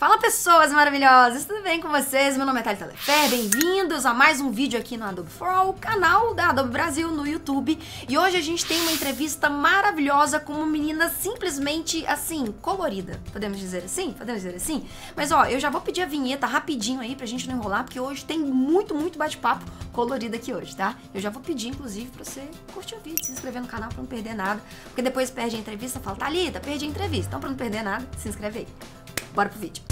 Fala pessoas maravilhosas, tudo bem com vocês? Meu nome é Thalita Lefer, bem-vindos a mais um vídeo aqui no Adobe For All, canal da Adobe Brasil no YouTube. E hoje a gente tem uma entrevista maravilhosa com uma menina simplesmente assim, colorida. Podemos dizer assim? Podemos dizer assim? Mas ó, eu já vou pedir a vinheta rapidinho aí pra gente não enrolar, porque hoje tem muito, muito bate-papo colorido aqui hoje, tá? Eu já vou pedir, inclusive, pra você curtir o vídeo, se inscrever no canal pra não perder nada. Porque depois perde a entrevista fala, Thalita, perdi a entrevista. Então pra não perder nada, se inscreve aí. Bora pro vídeo.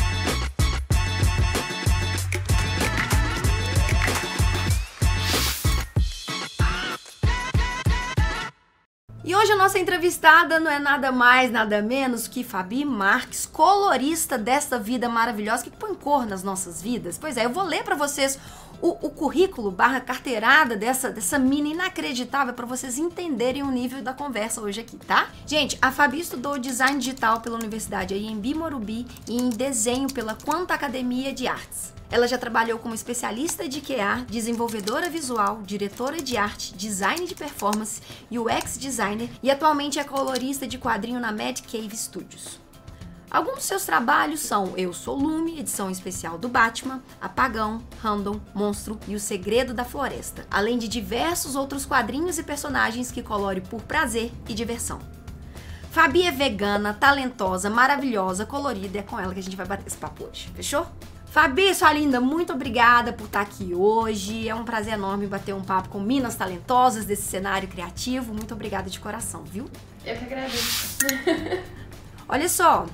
E hoje a nossa entrevistada não é nada mais, nada menos que Fabi Marques, colorista desta vida maravilhosa que põe cor nas nossas vidas. Pois é, eu vou ler para vocês o, o, currículo barra carteirada dessa, dessa mina inacreditável para vocês entenderem o nível da conversa hoje aqui, tá? Gente, a Fabi estudou design digital pela Universidade Anhembi Morumbi e em desenho pela Quanta Academia de Artes. Ela já trabalhou como especialista de QA, desenvolvedora visual, diretora de arte, design de performance, UX designer e atualmente é colorista de quadrinho na Mad Cave Studios. Alguns dos seus trabalhos são Eu Sou Lume, edição especial do Batman, Apagão, Random, Monstro e O Segredo da Floresta, além de diversos outros quadrinhos e personagens que colore por prazer e diversão. Fabi é vegana, talentosa, maravilhosa, colorida, é com ela que a gente vai bater esse papo hoje, fechou? Fabi, sua linda, muito obrigada por estar aqui hoje. É um prazer enorme bater um papo com minas talentosas desse cenário criativo. Muito obrigada de coração, viu? Eu que agradeço. Olha só,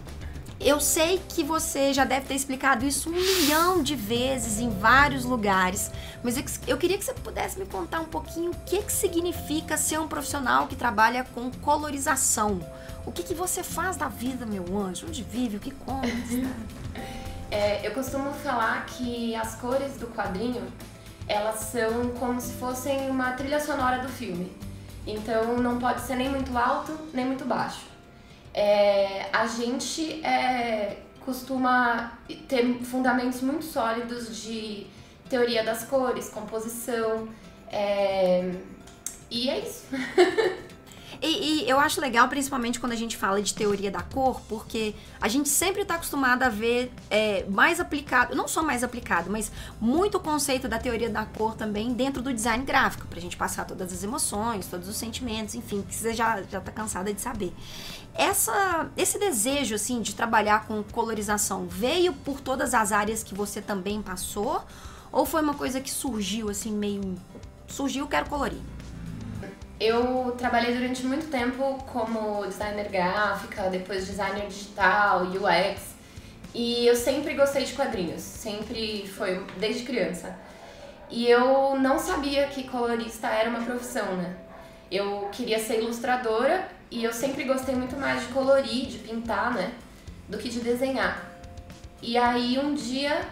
eu sei que você já deve ter explicado isso um milhão de vezes em vários lugares, mas eu, queria que você pudesse me contar um pouquinho o que, que significa ser um profissional que trabalha com colorização. O que, que você faz da vida, meu anjo? Onde vive? O que come? é, eu costumo falar que as cores do quadrinho elas são como se fossem uma trilha sonora do filme. Então não pode ser nem muito alto nem muito baixo é, a gente é, costuma ter fundamentos muito sólidos de teoria das cores, composição, é, e é isso. E, e, eu acho legal, principalmente quando a gente fala de teoria da cor, porque a gente sempre está acostumado a ver é, mais aplicado, não só mais aplicado, mas muito conceito da teoria da cor também dentro do design gráfico, para a gente passar todas as emoções, todos os sentimentos, enfim, que você já, já tá cansada de saber. Essa, esse desejo, assim, de trabalhar com colorização veio por todas as áreas que você também passou? Ou foi uma coisa que surgiu, assim, meio. Surgiu, quero colorir? Eu trabalhei durante muito tempo como designer gráfica, depois designer digital, UX, e eu sempre gostei de quadrinhos, sempre foi desde criança. E eu não sabia que colorista era uma profissão, né? Eu queria ser ilustradora e eu sempre gostei muito mais de colorir, de pintar, né, do que de desenhar. E aí um dia,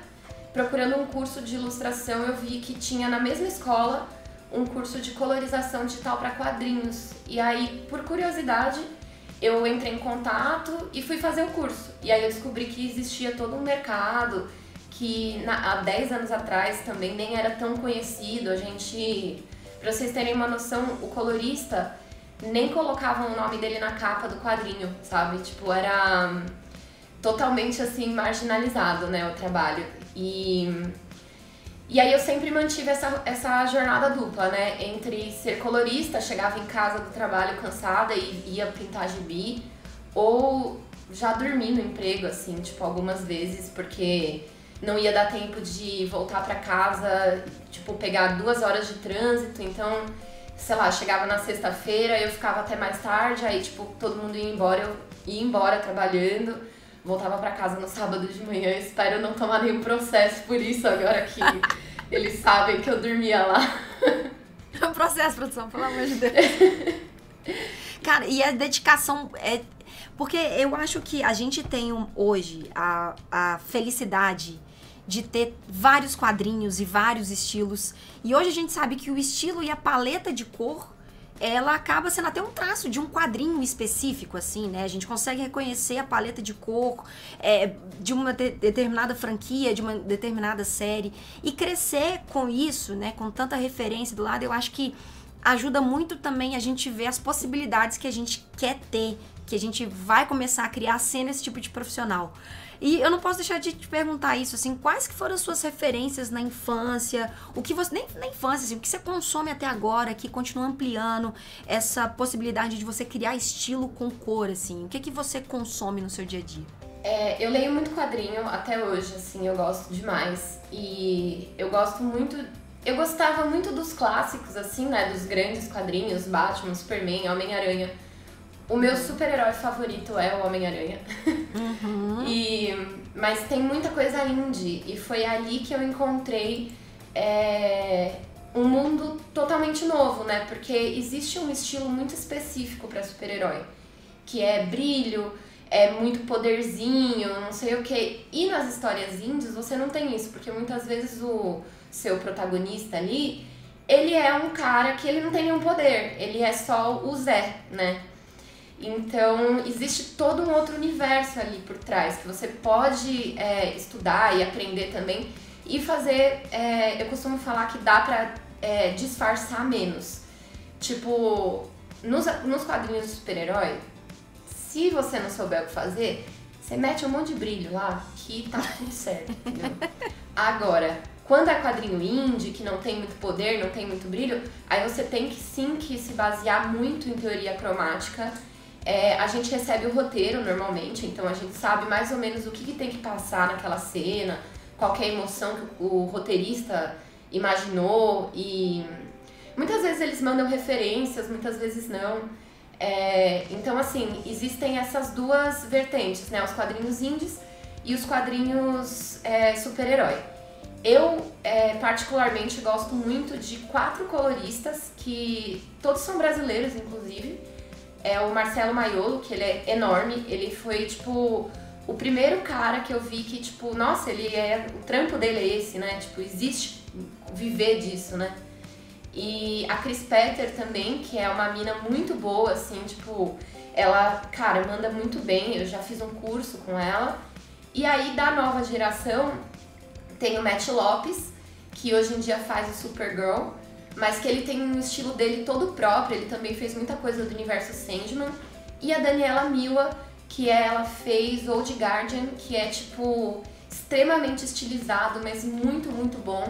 procurando um curso de ilustração, eu vi que tinha na mesma escola um curso de colorização digital para quadrinhos. E aí, por curiosidade, eu entrei em contato e fui fazer o curso. E aí eu descobri que existia todo um mercado que na, há 10 anos atrás também nem era tão conhecido. A gente, para vocês terem uma noção, o colorista nem colocavam o nome dele na capa do quadrinho, sabe? Tipo, era totalmente assim marginalizado, né, o trabalho. E e aí eu sempre mantive essa, essa jornada dupla, né? Entre ser colorista, chegava em casa do trabalho cansada e ia pintar gibi, ou já dormi no emprego, assim, tipo, algumas vezes, porque não ia dar tempo de voltar para casa, tipo, pegar duas horas de trânsito, então, sei lá, chegava na sexta-feira, eu ficava até mais tarde, aí, tipo, todo mundo ia embora, eu ia embora trabalhando voltava para casa no sábado de manhã. Espero não tomar nenhum processo por isso agora que eles sabem que eu dormia lá. É um processo, produção, pelo amor de Deus. Cara, e a dedicação é. Porque eu acho que a gente tem hoje a, a felicidade de ter vários quadrinhos e vários estilos. E hoje a gente sabe que o estilo e a paleta de cor ela acaba sendo até um traço de um quadrinho específico, assim, né? A gente consegue reconhecer a paleta de cor é, de uma de determinada franquia, de uma determinada série. E crescer com isso, né? Com tanta referência do lado, eu acho que ajuda muito também a gente ver as possibilidades que a gente quer ter, que a gente vai começar a criar sendo esse tipo de profissional. E eu não posso deixar de te perguntar isso, assim, quais que foram as suas referências na infância? O que você, nem na infância, assim, o que você consome até agora que continua ampliando essa possibilidade de você criar estilo com cor, assim? O que que você consome no seu dia a dia? É, eu leio muito quadrinho até hoje, assim, eu gosto demais. E eu gosto muito. Eu gostava muito dos clássicos, assim, né? Dos grandes quadrinhos, Batman, Superman, Homem-Aranha. O meu super-herói favorito é o Homem-Aranha. Uhum. E, mas tem muita coisa indie. E foi ali que eu encontrei é, um mundo totalmente novo, né? Porque existe um estilo muito específico para super-herói. Que é brilho, é muito poderzinho, não sei o que. E nas histórias indies você não tem isso, porque muitas vezes o seu protagonista ali, ele é um cara que ele não tem nenhum poder, ele é só o Zé, né? Então, existe todo um outro universo ali por trás que você pode é, estudar e aprender também e fazer. É, eu costumo falar que dá pra é, disfarçar menos. Tipo, nos, nos quadrinhos de super-herói, se você não souber o que fazer, você mete um monte de brilho lá que tá tudo certo, entendeu? Agora, quando é quadrinho indie, que não tem muito poder, não tem muito brilho, aí você tem que sim que se basear muito em teoria cromática é, a gente recebe o roteiro normalmente, então a gente sabe mais ou menos o que, que tem que passar naquela cena, qual é a emoção que o roteirista imaginou e muitas vezes eles mandam referências, muitas vezes não. É, então, assim, existem essas duas vertentes, né? Os quadrinhos indies e os quadrinhos é, super-herói. Eu, é, particularmente, gosto muito de quatro coloristas que todos são brasileiros, inclusive é o Marcelo Maiolo, que ele é enorme. Ele foi, tipo, o primeiro cara que eu vi que, tipo, nossa, ele é. O trampo dele é esse, né? Tipo, existe viver disso, né? E a Chris Petter também, que é uma mina muito boa, assim, tipo, ela, cara, manda muito bem. Eu já fiz um curso com ela. E aí, da nova geração, tem o Matt Lopes, que hoje em dia faz o Supergirl mas que ele tem um estilo dele todo próprio, ele também fez muita coisa do universo Sandman. E a Daniela Mila, que ela fez Old Guardian, que é tipo extremamente estilizado, mas muito, muito bom.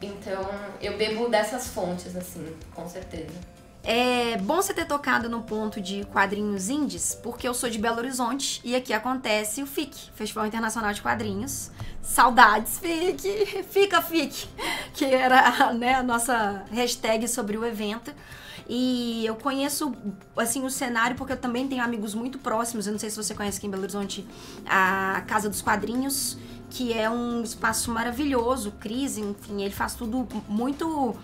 Então eu bebo dessas fontes, assim, com certeza. É bom você ter tocado no ponto de quadrinhos indies, porque eu sou de Belo Horizonte e aqui acontece o FIC, Festival Internacional de Quadrinhos. Saudades, FIC! Fica, FIC! Que era né, a nossa hashtag sobre o evento. E eu conheço, assim, o cenário porque eu também tenho amigos muito próximos. Eu não sei se você conhece aqui em Belo Horizonte a Casa dos Quadrinhos, que é um espaço maravilhoso. Cris, enfim, ele faz tudo muito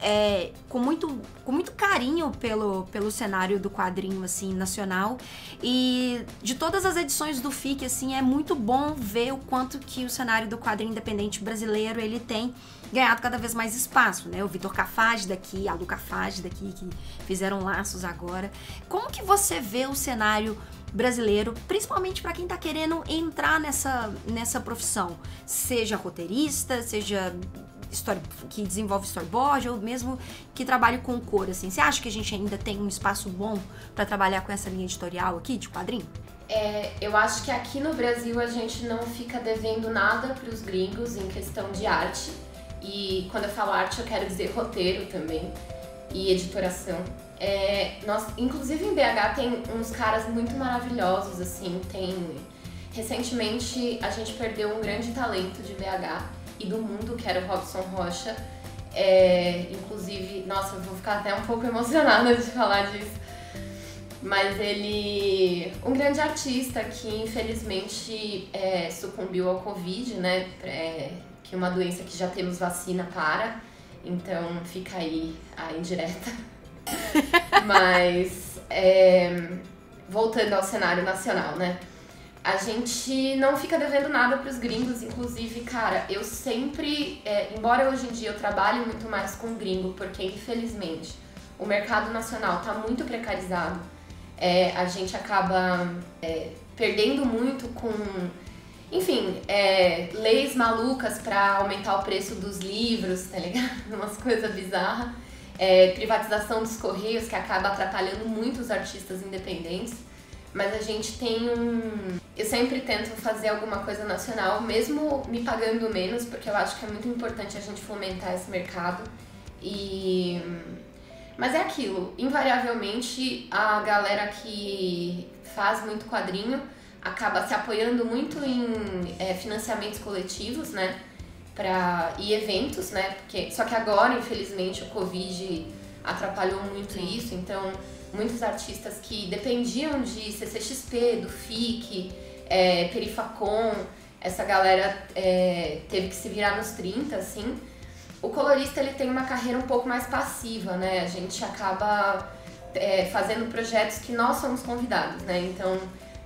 é, com, muito, com muito carinho pelo, pelo cenário do quadrinho, assim, nacional. E de todas as edições do FIC, assim, é muito bom ver o quanto que o cenário do quadrinho independente brasileiro, ele tem ganhado cada vez mais espaço, né? O Vitor Cafage daqui, a Lu Cafage daqui, que fizeram laços agora. Como que você vê o cenário brasileiro, principalmente para quem está querendo entrar nessa, nessa profissão, seja roteirista, seja story, que desenvolve storyboard ou mesmo que trabalhe com cor, assim. Você acha que a gente ainda tem um espaço bom para trabalhar com essa linha editorial aqui de quadrinho? É, eu acho que aqui no Brasil a gente não fica devendo nada para os gringos em questão de arte. E quando eu falo arte, eu quero dizer roteiro também e editoração. É, nós, inclusive em BH tem uns caras muito maravilhosos, assim, tem... Recentemente a gente perdeu um grande talento de BH, e do mundo, que era o Robson Rocha. É, inclusive, nossa, eu vou ficar até um pouco emocionada de falar disso. Mas ele. Um grande artista que infelizmente é, sucumbiu ao Covid, né? É, que é uma doença que já temos vacina para. Então fica aí a indireta. Mas. É, voltando ao cenário nacional, né? A gente não fica devendo nada para os gringos, inclusive, cara, eu sempre, é, embora hoje em dia eu trabalhe muito mais com gringo, porque infelizmente o mercado nacional está muito precarizado, é, a gente acaba é, perdendo muito com, enfim, é, leis malucas para aumentar o preço dos livros, tá ligado? Umas coisas bizarras. É, privatização dos correios que acaba atrapalhando muito os artistas independentes. Mas a gente tem um. Eu sempre tento fazer alguma coisa nacional, mesmo me pagando menos, porque eu acho que é muito importante a gente fomentar esse mercado. E mas é aquilo, invariavelmente a galera que faz muito quadrinho acaba se apoiando muito em é, financiamentos coletivos, né? Pra, e eventos, né? Porque, só que agora, infelizmente, o Covid atrapalhou muito Sim. isso, então muitos artistas que dependiam de CCXP, do FIC, é, Perifacon, essa galera é, teve que se virar nos 30, assim. O colorista ele tem uma carreira um pouco mais passiva, né? A gente acaba é, fazendo projetos que nós somos convidados, né? Então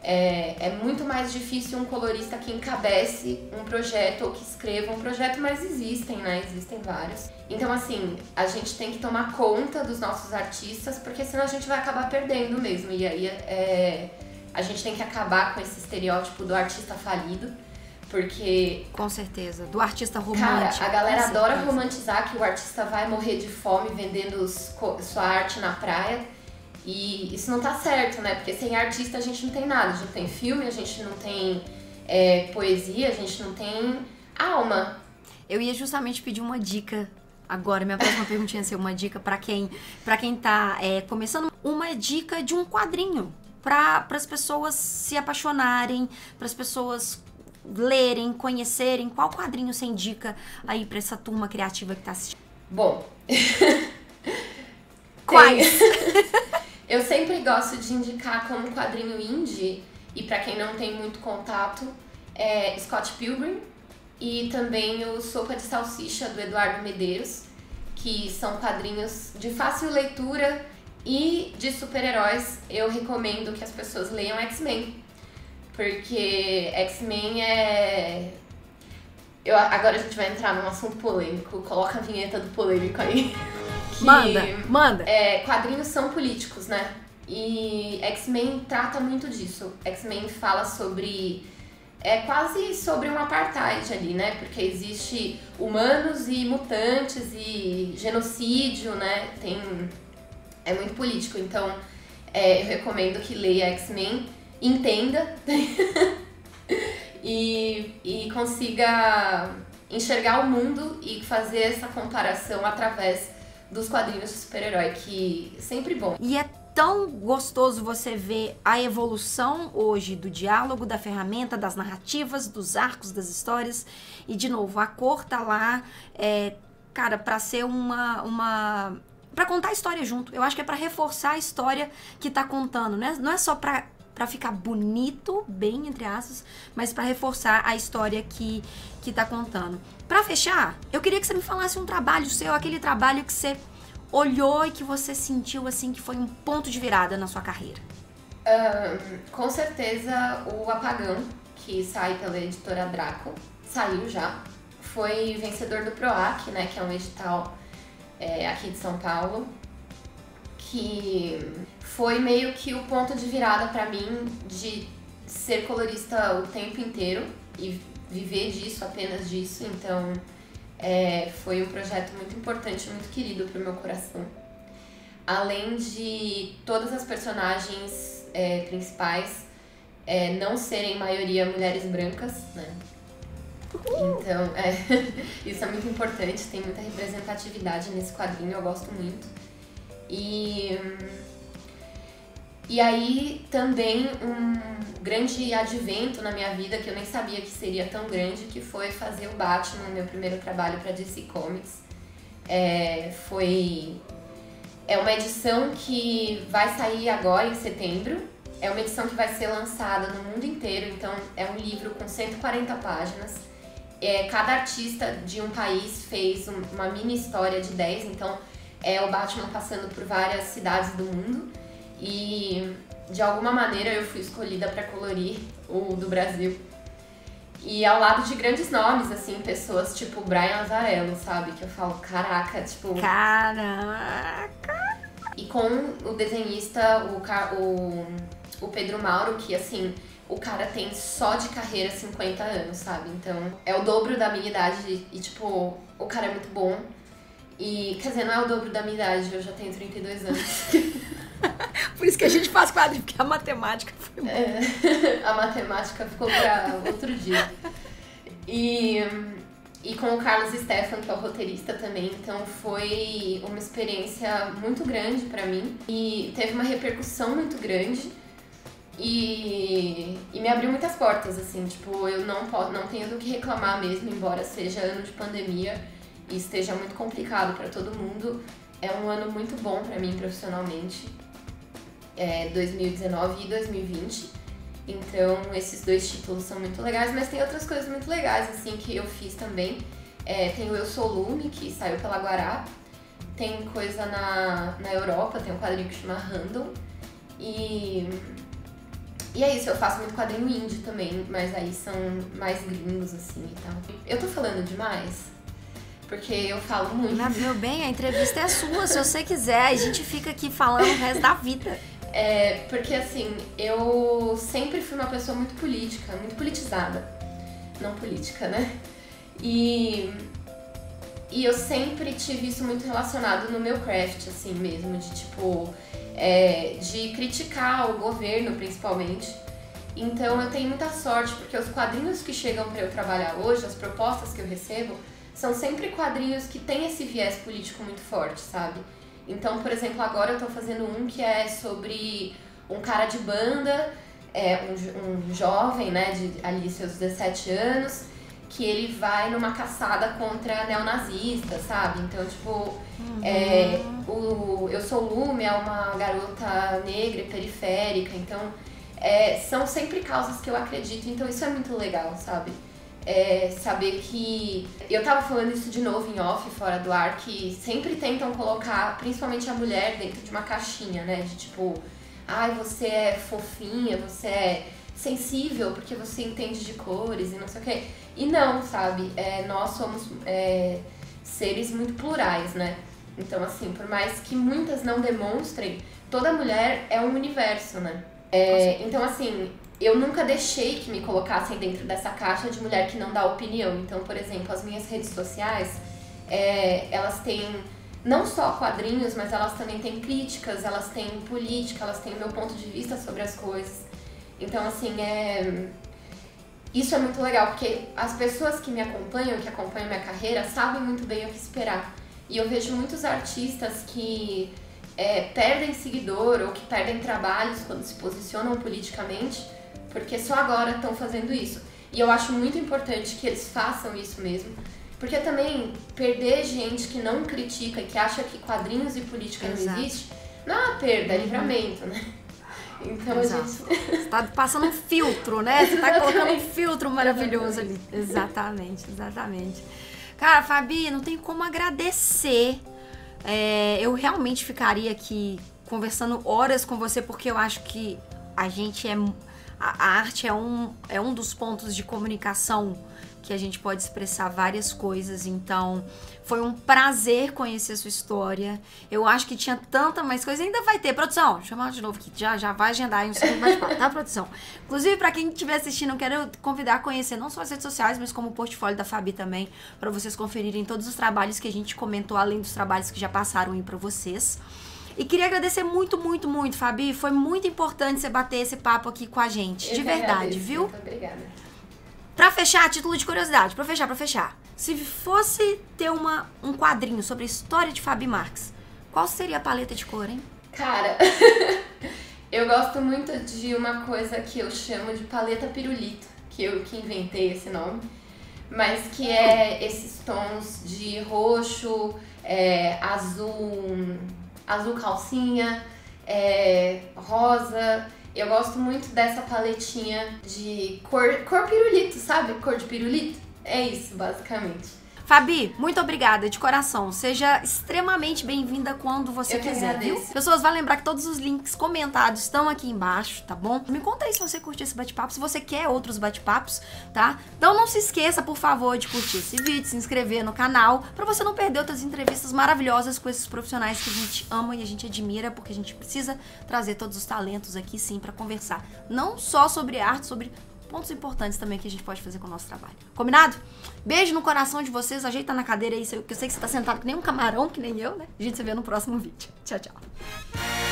é, é muito mais difícil um colorista que encabece um projeto ou que escreva um projeto, mas existem, né? Existem vários. Então, assim, a gente tem que tomar conta dos nossos artistas, porque senão a gente vai acabar perdendo mesmo. E aí é, a gente tem que acabar com esse estereótipo do artista falido. Porque. Com certeza. Do artista romântico. Cara, a galera adora romantizar que o artista vai morrer de fome vendendo sua arte na praia. E isso não tá certo, né? Porque sem artista a gente não tem nada. A gente não tem filme, a gente não tem é, poesia, a gente não tem alma. Eu ia justamente pedir uma dica agora. Minha próxima pergunta ia ser uma dica para quem, pra quem tá é, começando. Uma dica de um quadrinho para as pessoas se apaixonarem, para as pessoas lerem, conhecerem. Qual quadrinho você indica aí para essa turma criativa que tá assistindo? Bom. Quais? Eu sempre gosto de indicar como quadrinho indie, e para quem não tem muito contato, é Scott Pilgrim e também o Sopa de Salsicha do Eduardo Medeiros, que são quadrinhos de fácil leitura e de super-heróis. Eu recomendo que as pessoas leiam X-Men, porque X-Men é eu, agora a gente vai entrar num assunto polêmico. Coloca a vinheta do polêmico aí. Que, manda, manda. É, quadrinhos são políticos, né? E X-Men trata muito disso. X-Men fala sobre. É quase sobre um apartheid ali, né? Porque existe humanos e mutantes e genocídio, né? Tem. É muito político. Então, é, eu recomendo que leia X-Men, entenda e, e consiga enxergar o mundo e fazer essa comparação através dos quadrinhos de super-herói, que é sempre bom. E é tão gostoso você ver a evolução hoje do diálogo, da ferramenta, das narrativas, dos arcos, das histórias. E, de novo, a cor tá lá, é, cara, para ser uma. uma para contar a história junto. Eu acho que é para reforçar a história que tá contando, né? Não é só para para ficar bonito, bem entre aspas, mas para reforçar a história que que tá contando. Para fechar, eu queria que você me falasse um trabalho seu, aquele trabalho que você olhou e que você sentiu assim que foi um ponto de virada na sua carreira. Um, com certeza o Apagão, que sai pela editora Draco, saiu já. Foi vencedor do PROAC, né, que é um edital é, aqui de São Paulo, que foi meio que o ponto de virada para mim de ser colorista o tempo inteiro e viver disso, apenas disso. Então, é, foi um projeto muito importante, muito querido pro meu coração. Além de todas as personagens é, principais é, não serem maioria mulheres brancas, né? Então, é, isso é muito importante, tem muita representatividade nesse quadrinho, eu gosto muito. E e aí também um grande advento na minha vida que eu nem sabia que seria tão grande, que foi fazer o Batman, meu primeiro trabalho para DC Comics. É, foi é uma edição que vai sair agora em setembro. É uma edição que vai ser lançada no mundo inteiro, então é um livro com 140 páginas. É, cada artista de um país fez um, uma mini história de 10, então é o Batman passando por várias cidades do mundo. E de alguma maneira eu fui escolhida para colorir o do Brasil. E ao lado de grandes nomes, assim, pessoas tipo Brian Azarello, sabe? Que eu falo, caraca, tipo. Caraca! E com o desenhista, o, o, o Pedro Mauro, que assim, o cara tem só de carreira 50 anos, sabe? Então é o dobro da minha idade e, tipo, o cara é muito bom. E, quer dizer, não é o dobro da minha idade, eu já tenho 32 anos. Por isso que a gente faz quadrinho, porque a matemática foi boa. É, a matemática ficou para outro dia. E, e com o Carlos Stefan, que é o roteirista também, então foi uma experiência muito grande para mim e teve uma repercussão muito grande. E, e me abriu muitas portas, assim, tipo, eu não, posso, não tenho do que reclamar mesmo, embora seja ano de pandemia e esteja muito complicado para todo mundo. É um ano muito bom para mim profissionalmente, é, 2019 e 2020. Então, esses dois títulos são muito legais, mas tem outras coisas muito legais, assim, que eu fiz também. É, tem o Eu Sou Lume, que saiu pela Guará. Tem coisa na, na Europa, tem um quadrinho que chama Random. E e é isso, eu faço muito quadrinho indie também, mas aí são mais gringos, assim e tal. Eu tô falando demais? Porque eu falo muito. Mas, meu bem, a entrevista é sua. Se você quiser, a gente fica aqui falando o resto da vida. É, porque assim, eu sempre fui uma pessoa muito política, muito politizada. Não política, né? E, e eu sempre tive isso muito relacionado no meu craft, assim mesmo, de tipo é, de criticar o governo, principalmente. Então eu tenho muita sorte porque os quadrinhos que chegam para eu trabalhar hoje, as propostas que eu recebo, são sempre quadrinhos que têm esse viés político muito forte, sabe? Então, por exemplo, agora eu tô fazendo um que é sobre um cara de banda, é, um, um jovem, né, de ali seus 17 anos, que ele vai numa caçada contra neonazistas, sabe? Então, tipo, uhum. é, o Eu Sou Lume é uma garota negra e periférica, então é, são sempre causas que eu acredito, então isso é muito legal, sabe? É, saber que. Eu tava falando isso de novo em off, fora do ar, que sempre tentam colocar, principalmente a mulher, dentro de uma caixinha, né? De tipo, ai, você é fofinha, você é sensível porque você entende de cores e não sei o quê. E não, sabe? É, nós somos é, seres muito plurais, né? Então, assim, por mais que muitas não demonstrem, toda mulher é um universo, né? É, então, assim, eu nunca deixei que me colocassem dentro dessa caixa de mulher que não dá opinião. Então, por exemplo, as minhas redes sociais, é, elas têm não só quadrinhos, mas elas também têm críticas, elas têm política, elas têm o meu ponto de vista sobre as coisas. Então, assim, é... isso é muito legal, porque as pessoas que me acompanham, que acompanham minha carreira, sabem muito bem o que esperar. E eu vejo muitos artistas que é, perdem seguidor ou que perdem trabalhos quando se posicionam politicamente, porque só agora estão fazendo isso. E eu acho muito importante que eles façam isso mesmo, porque também perder gente que não critica e que acha que quadrinhos e política Exato. não existe, não é uma perda, é livramento, né? Então Exato. a gente. Você tá passando um filtro, né? Você tá colocando um filtro maravilhoso ali. Exatamente, exatamente. Cara, Fabi, não tem como agradecer. É, eu realmente ficaria aqui conversando horas com você, porque eu acho que a gente é. A arte é um, é um dos pontos de comunicação que a gente pode expressar várias coisas. Então, foi um prazer conhecer a sua história. Eu acho que tinha tanta mais coisa. Ainda vai ter. Produção, chamar de novo que já, já vai agendar aí um segundo bate-papo, tá, produção? Inclusive, para quem estiver assistindo, quero convidar a conhecer não só as redes sociais, mas como o portfólio da Fabi também, para vocês conferirem todos os trabalhos que a gente comentou, além dos trabalhos que já passaram aí para vocês. E queria agradecer muito, muito, muito, Fabi. Foi muito importante você bater esse papo aqui com a gente. Eu de verdade, agradeço. viu? Muito obrigada. Pra fechar, título de curiosidade, pra fechar, pra fechar. Se fosse ter uma, um quadrinho sobre a história de Fabi Marques, qual seria a paleta de cor, hein? Cara, eu gosto muito de uma coisa que eu chamo de paleta pirulito, que eu que inventei esse nome, mas que é esses tons de roxo, é, azul, azul calcinha, é, rosa eu gosto muito dessa paletinha de cor, cor pirulito, sabe? Cor de pirulito. É isso, basicamente. Fabi, muito obrigada de coração. Seja extremamente bem-vinda quando você Eu quiser, viu? Pessoas, vai lembrar que todos os links comentados estão aqui embaixo, tá bom? Me conta aí se você curtiu esse bate-papo, se você quer outros bate-papos, tá? Então não se esqueça, por favor, de curtir esse vídeo, se inscrever no canal, para você não perder outras entrevistas maravilhosas com esses profissionais que a gente ama e a gente admira, porque a gente precisa trazer todos os talentos aqui sim para conversar, não só sobre arte, sobre pontos importantes também que a gente pode fazer com o nosso trabalho. Combinado? Beijo no coração de vocês, ajeita na cadeira aí, que eu sei que você tá sentado que nem um camarão, que nem eu, né? A gente se vê no próximo vídeo. Tchau, tchau.